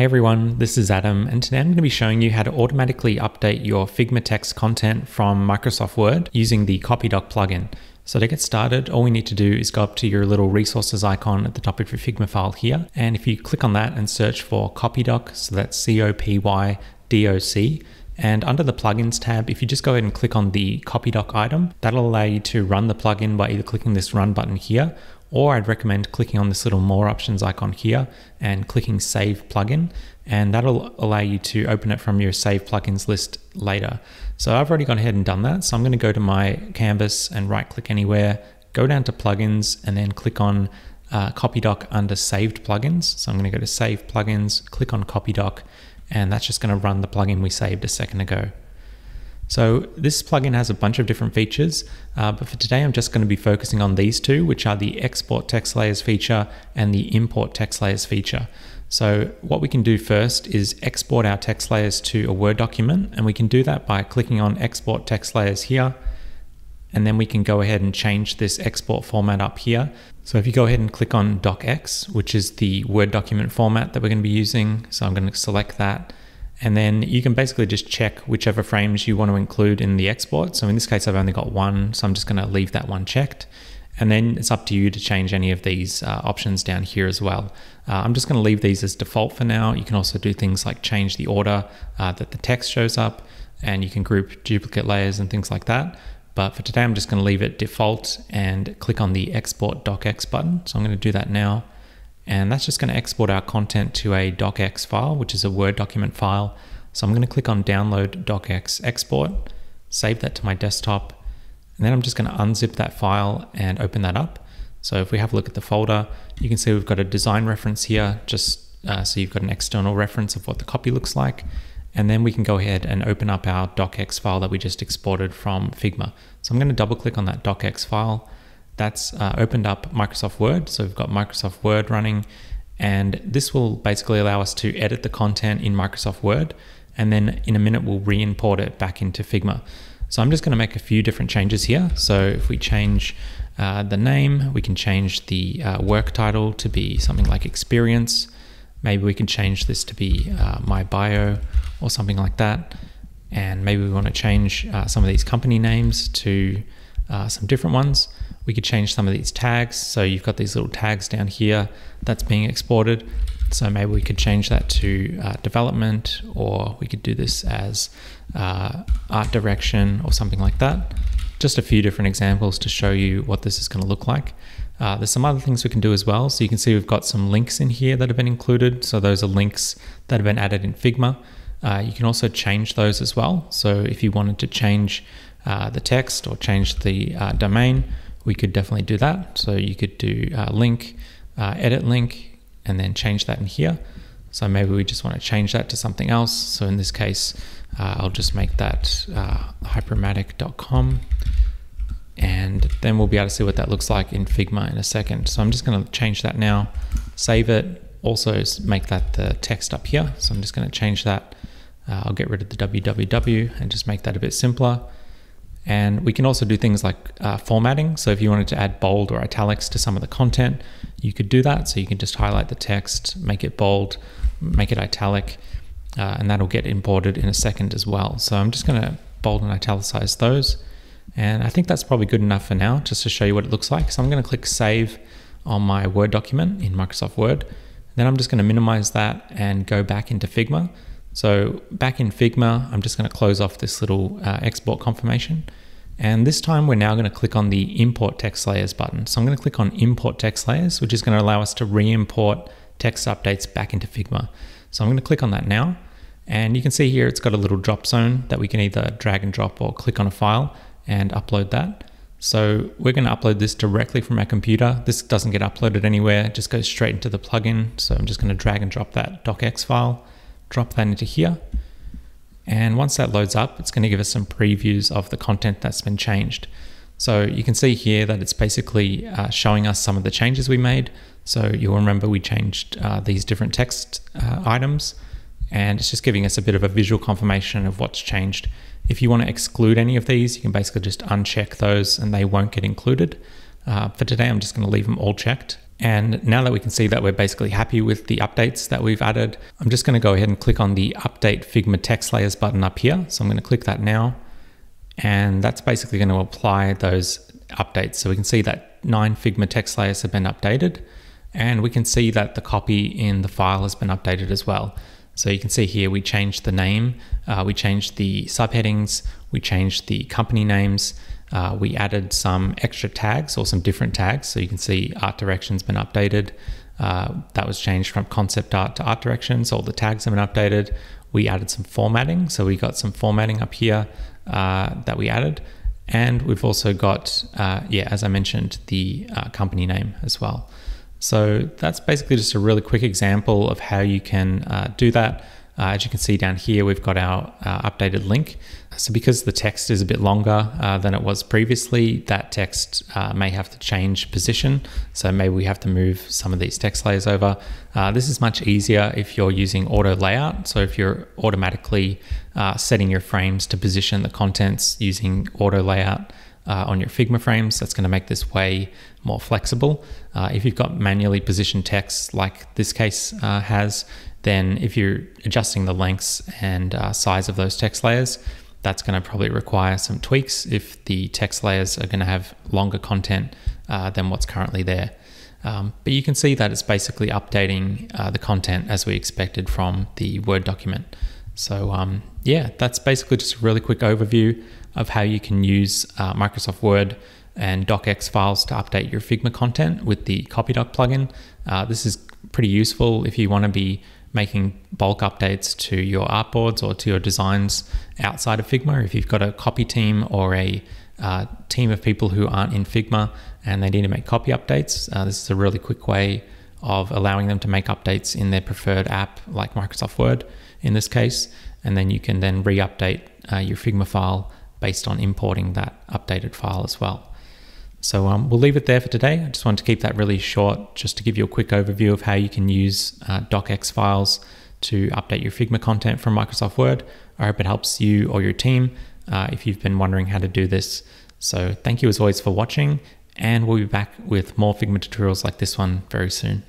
Hey everyone, this is Adam, and today I'm going to be showing you how to automatically update your Figma text content from Microsoft Word using the CopyDoc plugin. So to get started, all we need to do is go up to your little resources icon at the top of your Figma file here, and if you click on that and search for CopyDoc, so that's C-O-P-Y-D-O-C, and under the plugins tab, if you just go ahead and click on the CopyDoc item, that'll allow you to run the plugin by either clicking this run button here or I'd recommend clicking on this little more options icon here and clicking save plugin and that'll allow you to open it from your save plugins list later. So I've already gone ahead and done that. So I'm going to go to my canvas and right click anywhere, go down to plugins and then click on uh, CopyDoc under saved plugins. So I'm going to go to save plugins, click on CopyDoc and that's just going to run the plugin we saved a second ago. So this plugin has a bunch of different features, uh, but for today I'm just going to be focusing on these two, which are the export text layers feature and the import text layers feature. So what we can do first is export our text layers to a Word document, and we can do that by clicking on export text layers here, and then we can go ahead and change this export format up here. So if you go ahead and click on docx, which is the Word document format that we're going to be using, so I'm going to select that, and then you can basically just check whichever frames you want to include in the export. So in this case, I've only got one, so I'm just going to leave that one checked. And then it's up to you to change any of these uh, options down here as well. Uh, I'm just going to leave these as default for now. You can also do things like change the order uh, that the text shows up, and you can group duplicate layers and things like that. But for today, I'm just going to leave it default and click on the export docx button. So I'm going to do that now. And that's just going to export our content to a docx file, which is a Word document file. So I'm going to click on download docx export, save that to my desktop, and then I'm just going to unzip that file and open that up. So if we have a look at the folder, you can see we've got a design reference here, just uh, so you've got an external reference of what the copy looks like. And then we can go ahead and open up our docx file that we just exported from Figma. So I'm going to double click on that docx file that's uh, opened up Microsoft Word. So we've got Microsoft Word running, and this will basically allow us to edit the content in Microsoft Word, and then in a minute we'll re-import it back into Figma. So I'm just going to make a few different changes here. So if we change uh, the name, we can change the uh, work title to be something like experience. Maybe we can change this to be uh, my bio or something like that. And maybe we want to change uh, some of these company names to uh, some different ones. We could change some of these tags. So you've got these little tags down here that's being exported. So maybe we could change that to uh, development, or we could do this as uh, art direction or something like that. Just a few different examples to show you what this is going to look like. Uh, there's some other things we can do as well. So you can see we've got some links in here that have been included. So those are links that have been added in Figma. Uh, you can also change those as well. So if you wanted to change uh, the text or change the uh, domain, we could definitely do that. So you could do uh, link, uh, edit link, and then change that in here. So maybe we just want to change that to something else. So in this case, uh, I'll just make that uh, hypermatic.com and then we'll be able to see what that looks like in Figma in a second. So I'm just going to change that now, save it, also make that the text up here. So I'm just going to change that. Uh, I'll get rid of the www and just make that a bit simpler. And we can also do things like uh, formatting. So if you wanted to add bold or italics to some of the content, you could do that. So you can just highlight the text, make it bold, make it italic, uh, and that'll get imported in a second as well. So I'm just going to bold and italicize those. And I think that's probably good enough for now, just to show you what it looks like. So I'm going to click Save on my Word document in Microsoft Word. Then I'm just going to minimize that and go back into Figma. So back in Figma, I'm just going to close off this little uh, export confirmation. And this time we're now going to click on the import text layers button. So I'm going to click on import text layers, which is going to allow us to re-import text updates back into Figma. So I'm going to click on that now. And you can see here it's got a little drop zone that we can either drag and drop or click on a file and upload that. So we're going to upload this directly from our computer. This doesn't get uploaded anywhere, it just goes straight into the plugin. So I'm just going to drag and drop that docx file drop that into here. And once that loads up, it's going to give us some previews of the content that's been changed. So you can see here that it's basically uh, showing us some of the changes we made. So you'll remember we changed uh, these different text uh, items and it's just giving us a bit of a visual confirmation of what's changed. If you want to exclude any of these, you can basically just uncheck those and they won't get included. Uh, for today, I'm just going to leave them all checked. And now that we can see that we're basically happy with the updates that we've added, I'm just going to go ahead and click on the Update Figma Text Layers button up here. So I'm going to click that now. And that's basically going to apply those updates. So we can see that nine Figma text layers have been updated. And we can see that the copy in the file has been updated as well. So you can see here we changed the name, uh, we changed the subheadings, we changed the company names, uh, we added some extra tags or some different tags. So you can see art direction's been updated. Uh, that was changed from concept art to art directions. All the tags have been updated. We added some formatting. So we got some formatting up here uh, that we added. And we've also got, uh, yeah, as I mentioned, the uh, company name as well. So that's basically just a really quick example of how you can uh, do that. Uh, as you can see down here, we've got our uh, updated link. So because the text is a bit longer uh, than it was previously, that text uh, may have to change position. So maybe we have to move some of these text layers over. Uh, this is much easier if you're using auto layout. So if you're automatically uh, setting your frames to position the contents using auto layout, uh, on your Figma frames. That's going to make this way more flexible. Uh, if you've got manually positioned text like this case uh, has, then if you're adjusting the lengths and uh, size of those text layers, that's going to probably require some tweaks if the text layers are going to have longer content uh, than what's currently there. Um, but you can see that it's basically updating uh, the content as we expected from the Word document. So um, yeah, that's basically just a really quick overview of how you can use uh, Microsoft Word and docx files to update your Figma content with the CopyDoc plugin. Uh, this is pretty useful if you want to be making bulk updates to your artboards or to your designs outside of Figma. If you've got a copy team or a uh, team of people who aren't in Figma and they need to make copy updates, uh, this is a really quick way of allowing them to make updates in their preferred app like Microsoft Word in this case. And then you can then re-update uh, your Figma file based on importing that updated file as well. So um, we'll leave it there for today. I just wanted to keep that really short just to give you a quick overview of how you can use uh, docx files to update your Figma content from Microsoft Word. I hope it helps you or your team uh, if you've been wondering how to do this. So thank you as always for watching and we'll be back with more Figma tutorials like this one very soon.